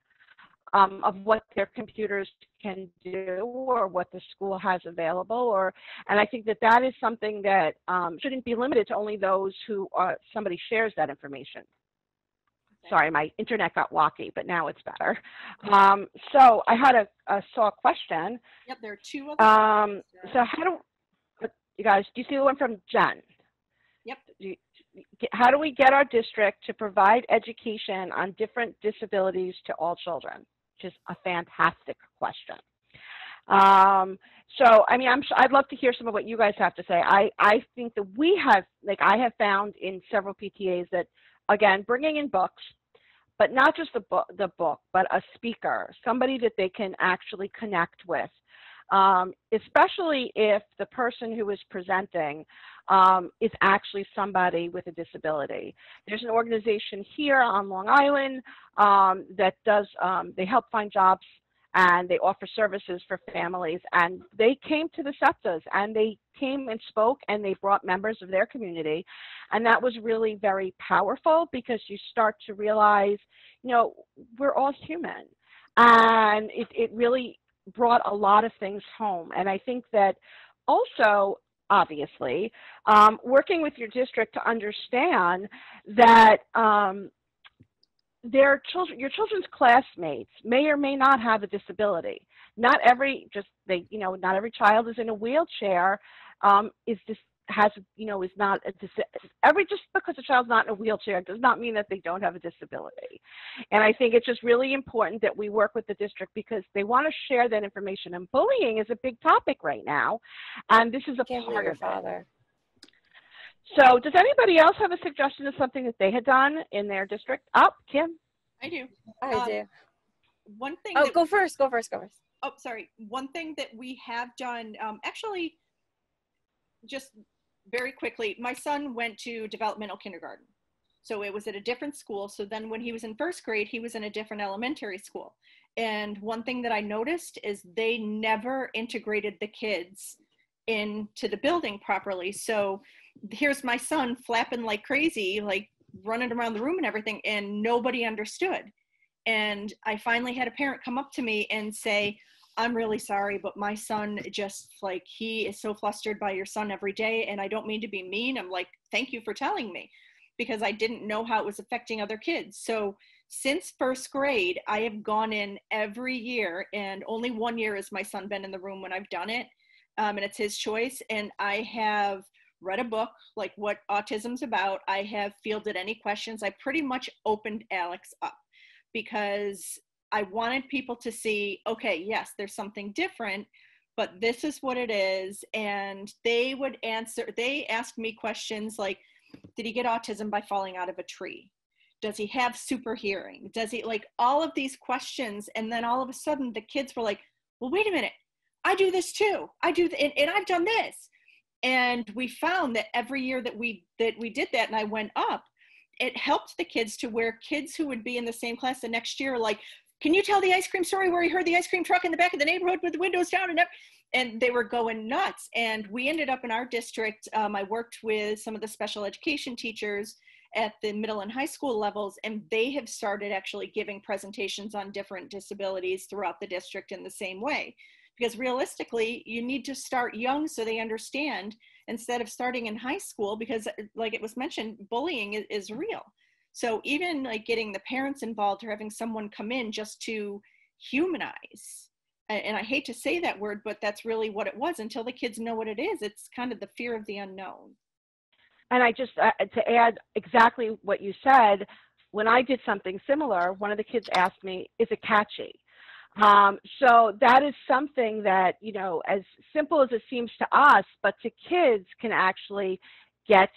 um, of what their computers can do, or what the school has available. Or, and I think that that is something that um, shouldn't be limited to only those who are, somebody shares that information. Sorry, my internet got wacky, but now it's better. Um, so I had a, a saw a question. Yep, there are two. Um, so how do you guys? Do you see the one from Jen? Yep. Do you- how do we get our district to provide education on different disabilities to all children? Which is a fantastic question. Um, so, I mean, I'm, I'd love to hear some of what you guys have to say. I, I think that we have, like, I have found in several PTAs that, again, bringing in books, but not just the book, the book, but a speaker, somebody that they can actually connect with. Um, especially if the person who is presenting um, is actually somebody with a disability. There's an organization here on Long Island um, that does, um, they help find jobs and they offer services for families. And they came to the SEPTAs and they came and spoke and they brought members of their community. And that was really very powerful because you start to realize, you know, we're all human. And it, it really brought a lot of things home. And I think that also, obviously, um, working with your district to understand that um, their children, your children's classmates may or may not have a disability. Not every, just they, you know, not every child is in a wheelchair. Um, is this has, you know, is not a dis- every just because a child's not in a wheelchair does not mean that they don't have a disability. And I think it's just really important that we work with the district because they want to share that information. And bullying is a big topic right now, and this is a Can't part your of it. father. So, does anybody else have a suggestion of something that they had done in their district? Oh, Kim. I do. I Um, do. One thing. Oh, that- go first. Go first. Go first. oh sorry one thing that we have done um, actually just very quickly my son went to developmental kindergarten. So it was at a different school. So then when he was in first grade he was in a different elementary school. And one thing that i noticed is they never integrated the kids into the building properly. So here's my son flapping like crazy like running around the room and everything and nobody understood. And i finally had a parent come up to me and say I'm really sorry, but my son just like he is so flustered by your son every day. And I don't mean to be mean. I'm like, thank you for telling me because I didn't know how it was affecting other kids. So since first grade, I have gone in every year, and only one year has my son been in the room when I've done it. Um, and it's his choice. And I have read a book like what autism's about. I have fielded any questions. I pretty much opened Alex up because I wanted people to see, okay, yes, there's something different, but this is what it is. And they would answer, they asked me questions like, did he get autism by falling out of a tree? Does he have super hearing? Does he like all of these questions? And then all of a sudden the kids were like, well, wait a minute, I do this too. I do, th- and, and I've done this. And we found that every year that we that we did that and I went up, it helped the kids to where kids who would be in the same class the next year like can you tell the ice cream story where he heard the ice cream truck in the back of the neighborhood with the windows down and and they were going nuts. And we ended up in our district. Um, I worked with some of the special education teachers at the middle and high school levels, and they have started actually giving presentations on different disabilities throughout the district in the same way. Because realistically, you need to start young so they understand instead of starting in high school, because, like it was mentioned, bullying is, is real. So even like getting the parents involved or having someone come in just to humanize and I hate to say that word, but that's really what it was. Until the kids know what it is, it's kind of the fear of the unknown. And I just, uh, to add exactly what you said, when I did something similar, one of the kids asked me, is it catchy? Um, so that is something that, you know, as simple as it seems to us, but to kids can actually get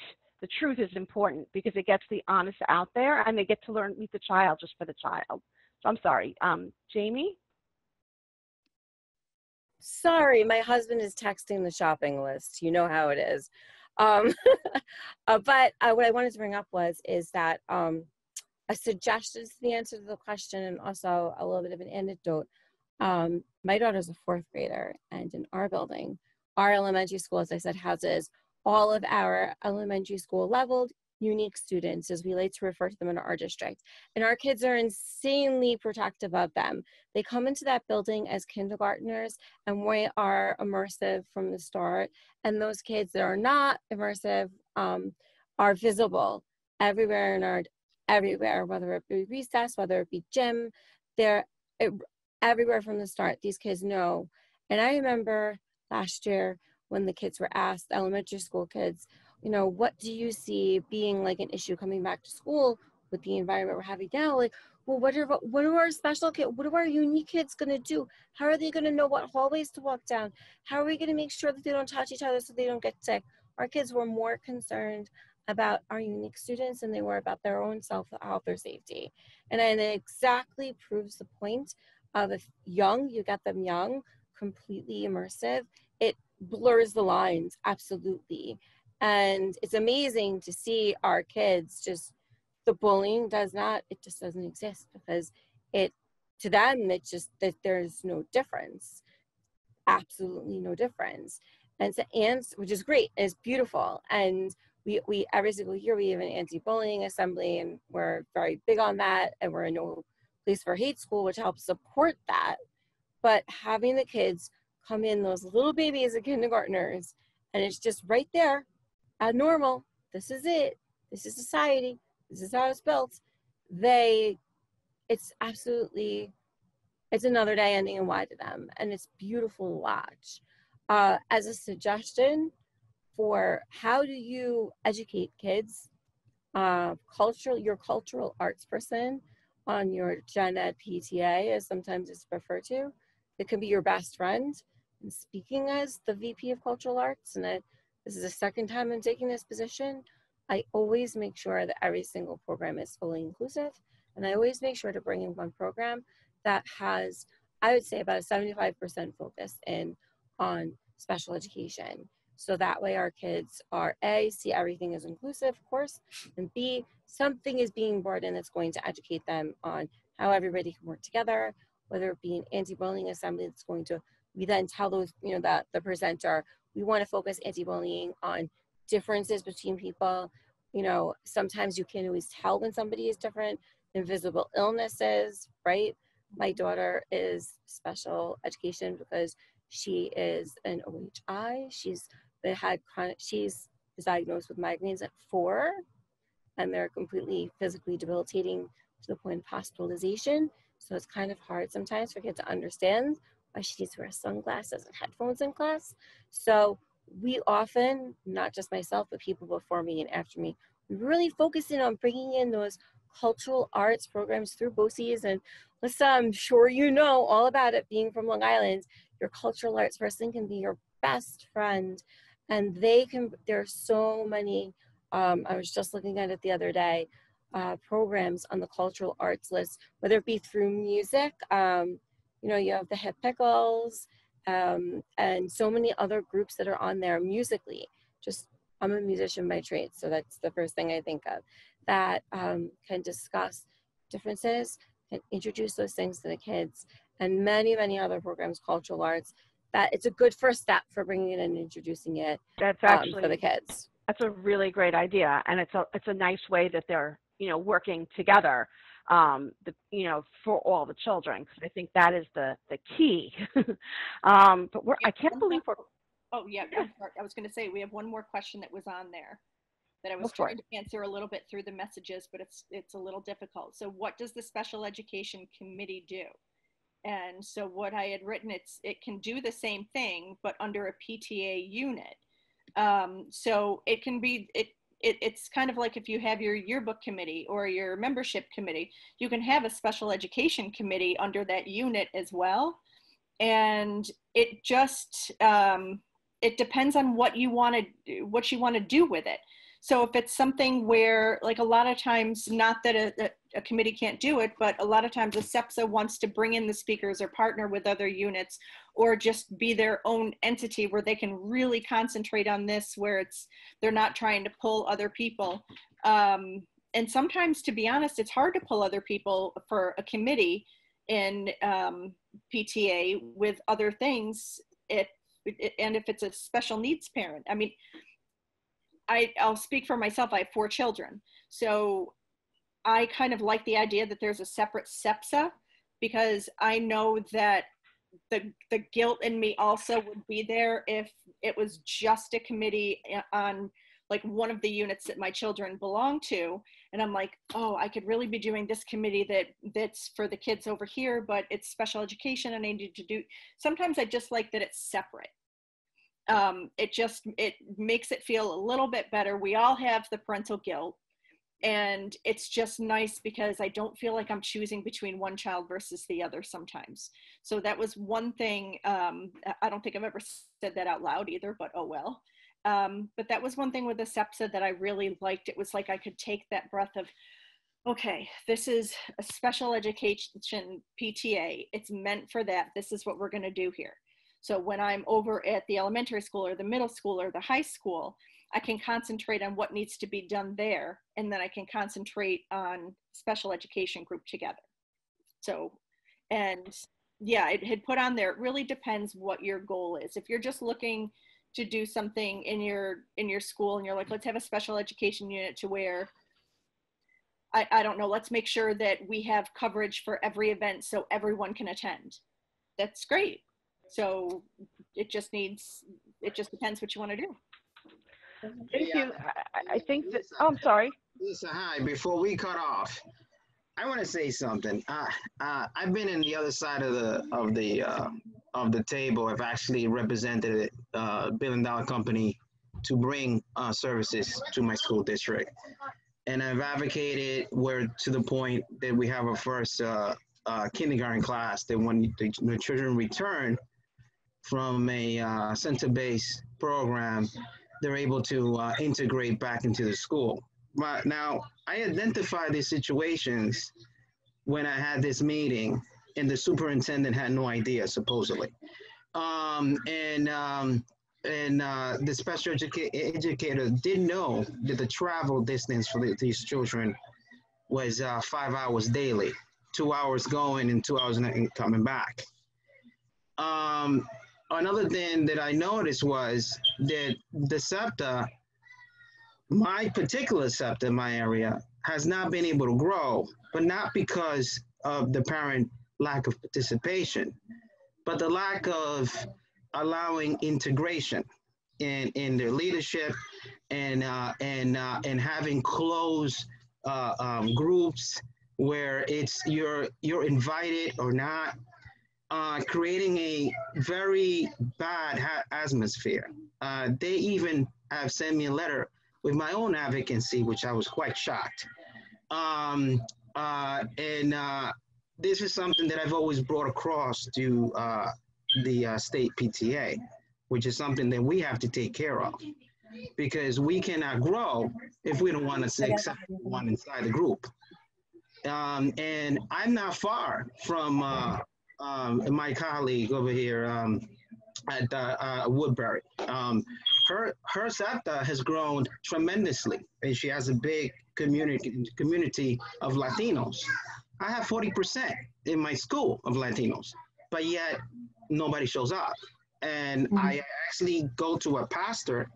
the truth is important because it gets the honest out there and they get to learn, meet the child just for the child. So I'm sorry. Um, Jamie? sorry, my husband is texting the shopping list. You know how it is. Um, (laughs) uh, but uh, what I wanted to bring up was is that um, a suggestion to the answer to the question, and also a little bit of an anecdote. Um, my daughter's a fourth grader, and in our building, our elementary school, as I said, houses all of our elementary school leveled unique students, as we like to refer to them in our district. And our kids are insanely protective of them. They come into that building as kindergartners, and we are immersive from the start. And those kids that are not immersive um, are visible everywhere in our everywhere, whether it be recess, whether it be gym, they're everywhere from the start. These kids know. And I remember last year when the kids were asked, elementary school kids, you know, what do you see being like an issue coming back to school with the environment we're having now? Like, well, what are what are our special kids, what are our unique kids going to do? How are they going to know what hallways to walk down? How are we going to make sure that they don't touch each other so they don't get sick? Our kids were more concerned about our unique students than they were about their own self health or safety. And, it exactly proves the point of if young, you get them young, completely immersive, it blurs the lines, absolutely. And it's amazing to see our kids just, the bullying does not, it just doesn't exist because it, to them, it's just that there's no difference. Absolutely no difference. And so, and which is great, it's beautiful. And we, we every single year we have an anti-bullying assembly and we're very big on that and we're a no place for hate school which helps support that but having the kids come in those little babies and kindergartners and it's just right there abnormal. This is it. This is society. This is how it's built. They, it's absolutely, it's another day ending in Y to them, and it's beautiful to watch. Uh, as a suggestion for how do you educate kids, uh, cultural, your cultural arts person on your gen ed PTA, as sometimes it's referred to, it can be your best friend. Speaking as the VP of Cultural Arts, and it this is the second time I'm taking this position. I always make sure that every single program is fully inclusive. And I always make sure to bring in one program that has, I would say, about a 75% focus in on special education. So that way our kids are A, see everything is inclusive, of course, and B, something is being brought in that's going to educate them on how everybody can work together, whether it be an anti-bullying assembly that's going to, we then tell those, you know, that the presenter we want to focus anti-bullying on differences between people. You know, sometimes you can always tell when somebody is different. Invisible illnesses, right? My mm-hmm. daughter is special education because she is an OHI. She's had chronic, she's diagnosed with migraines at four, and they're completely physically debilitating to the point of hospitalization. So it's kind of hard sometimes for kids to understand why she needs to wear sunglasses and headphones in class. So we often, not just myself, but people before me and after me, we really focus in on bringing in those cultural arts programs through BOCES. And Lisa, I'm sure you know all about it being from Long Island. Your cultural arts person can be your best friend. And they can, there are so many, um, I was just looking at it the other day, uh, programs on the cultural arts list, whether it be through music, um, you know, you have the Hip Pickles um, and so many other groups that are on there musically. Just, I'm a musician by trade, so that's the first thing I think of that um, can discuss differences, can introduce those things to the kids and many, many other programs, cultural arts, that it's a good first step for bringing it and introducing it That's um, actually for the kids. that's a really great idea, and it's a it's a nice way that they're you know working together, um, the you know for all the children. 'cause I think that is the the key. (laughs) um, but we're I can't believe we're Oh, yeah, I'm. I was going to say, we have one more question that was on there that I was Go trying to answer a little bit through the messages, but it's, it's a little difficult. So what does the special education committee do? And so what I had written, it's, it can do the same thing, but under a PTA unit. Um, so it can be, it, it, it's kind of like if you have your yearbook committee or your membership committee, you can have a special education committee under that unit as well. And it just, um, it depends on what you want to what you want to do with it so if it's something where like a lot of times not that a, a, committee can't do it but a lot of times a SEPTA wants to bring in the speakers or partner with other units or just be their own entity where they can really concentrate on this where it's they're not trying to pull other people um, and sometimes to be honest it's hard to pull other people for a committee in um, pta with other things it it- and if it's a special needs parent. I mean i i'll speak for myself i have four children. So i kind of like the idea that there's a separate SEPTA because i know that the the guilt in me also would be there if it was just a committee on like one of the units that my children belong to. And i'm like oh i could really be doing this committee that that's for the kids over here but it's special education and i need to do sometimes i just like that it's separate um, it just it makes it feel a little bit better. We all have the parental guilt and it's just nice because i don't feel like i'm choosing between one child versus the other sometimes. So that was one thing um, I- don't think i've ever said that out loud either but oh well. Um, but that was one thing with the SEPTA that i really liked. It was like i could take that breath of okay this is a special education pta it's meant for that. This is what we're going to do here so when I'm over at the elementary school or the middle school or the high school, I can concentrate on what needs to be done there, and then I can concentrate on special education group together. So, and yeah, it had put on there, it really depends what your goal is. If you're just looking to do something in your in your school and you're like, let's have a special education unit to where I, I don't know, let's make sure that we have coverage for every event so everyone can attend. That's great. So it just needs, it just depends what you want to do. thank Yeah. you. I, I think that. Oh, I'm sorry. Lisa, hi. Before we cut off, I want to say something. Uh, uh, I've been in the other side of the of the uh, of the table. I've actually represented a uh, billion dollar company to bring uh, services to my school district, and I've advocated where to the point that we have a first uh, uh, kindergarten class that when the, the children return from a uh, center-based program, they're able to uh, integrate back into the school. But now I identified these situations when I had this meeting, and the superintendent had no idea, supposedly. Um, and um, and uh, the special educa- educator didn't know that the travel distance for the, these children was uh, five hours daily, two hours going and two hours coming back. Um, another thing that I noticed was that the SEPTA, my particular SEPTA in my area, has not been able to grow, but not because of the parent lack of participation, but the lack of allowing integration in, in their leadership and, uh, and, uh, and having close uh, um, groups where it's you're, you're invited or not uh, creating a very bad atmosphere. Uh, they even have sent me a letter with my own advocacy, which I was quite shocked. Um, uh, and uh, this is something that I've always brought across to uh, the uh, state PTA, which is something that we have to take care of because we cannot grow if we don't want to accept one inside the group. Um, and I'm not far from uh, um, my colleague over here um, at uh, uh, Woodbury. Um, her her SEPTA has grown tremendously, and she has a big community community of Latinos. I have 40% in my school of Latinos, but yet nobody shows up. And Mhm. I actually go to a pastor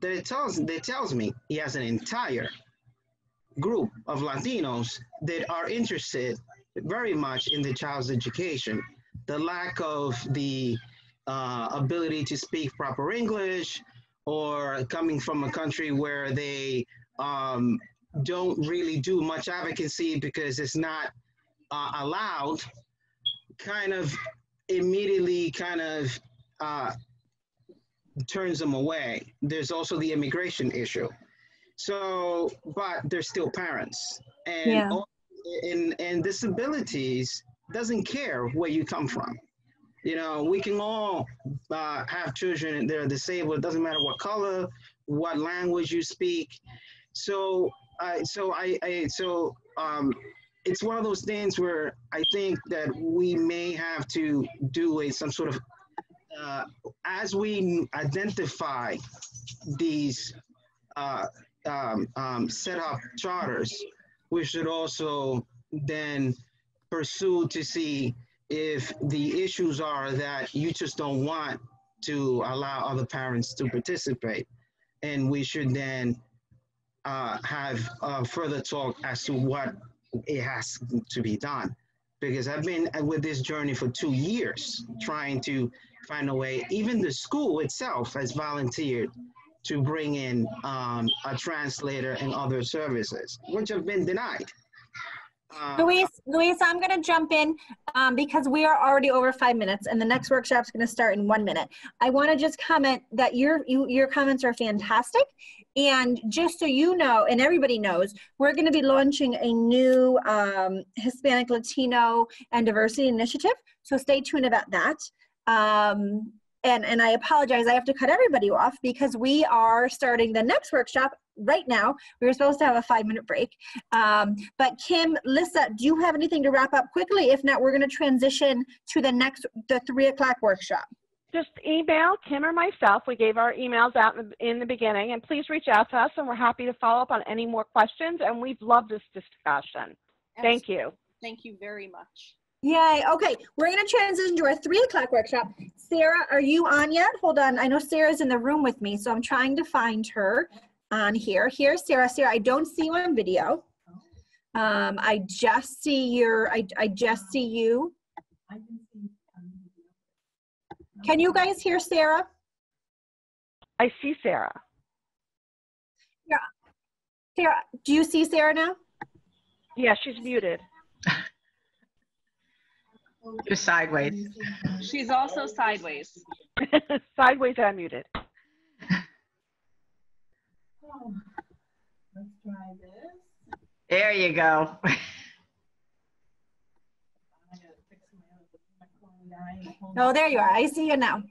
that it tells that tells me he has an entire group of Latinos that are interested very much in the child's education. The lack of the uh, ability to speak proper English, or coming from a country where they um, don't really do much advocacy because it's not uh, allowed, kind of immediately kind of uh, turns them away. There's also the immigration issue. So, but they're still parents, and Yeah. And and disabilities doesn't care where you come from. You know, we can all uh, have children that are disabled. It doesn't matter what color, what language you speak. So, I so I, I so um, it's one of those things where I think that we may have to do a some sort of uh, as we identify these uh, um, um, set up charters, we should also then pursue to see if the issues are that you just don't want to allow other parents to participate. And we should then uh, have uh, further talk as to what it has to be done. Because I've been with this journey for two years, trying to find a way. Even the school itself has volunteered to bring in um, a translator and other services, which have been denied. Uh, Luis, Luis, I'm going to jump in um, because we are already over five minutes and the next workshop is going to start in one minute. I want to just comment that your, you, your comments are fantastic. And just so you know, and everybody knows, we're going to be launching a new um, Hispanic, Latino, and diversity initiative. So stay tuned about that. Um, and, and I apologize, I have to cut everybody off because we are starting the next workshop right now. We were supposed to have a five minute break. Um, but Kim, lisa do you have anything to wrap up quickly? If not, we're going to transition to the next, the three o'clock workshop. Just email Kim or myself. We gave our emails out in the, in the beginning, and please reach out to us, and we're happy to follow up on any more questions. And we've loved this discussion. Thank you. Thank you very much. Yay. Okay, we're going to transition to our three o'clock workshop. Sarah, are you on yet? Hold on. I know Sarah's in the room with me, so I'm trying to find her on here. Here, Sarah. Sarah, I don't see you on video. Um, I just see your, I, I just see you. Can you guys hear Sarah? I see Sarah. Yeah. Sarah, do you see Sarah now? Yeah, she's muted. You're sideways. She's also sideways. (laughs) Sideways and muted. Oh, let's try this. There you go. Oh, there you are. I see you now.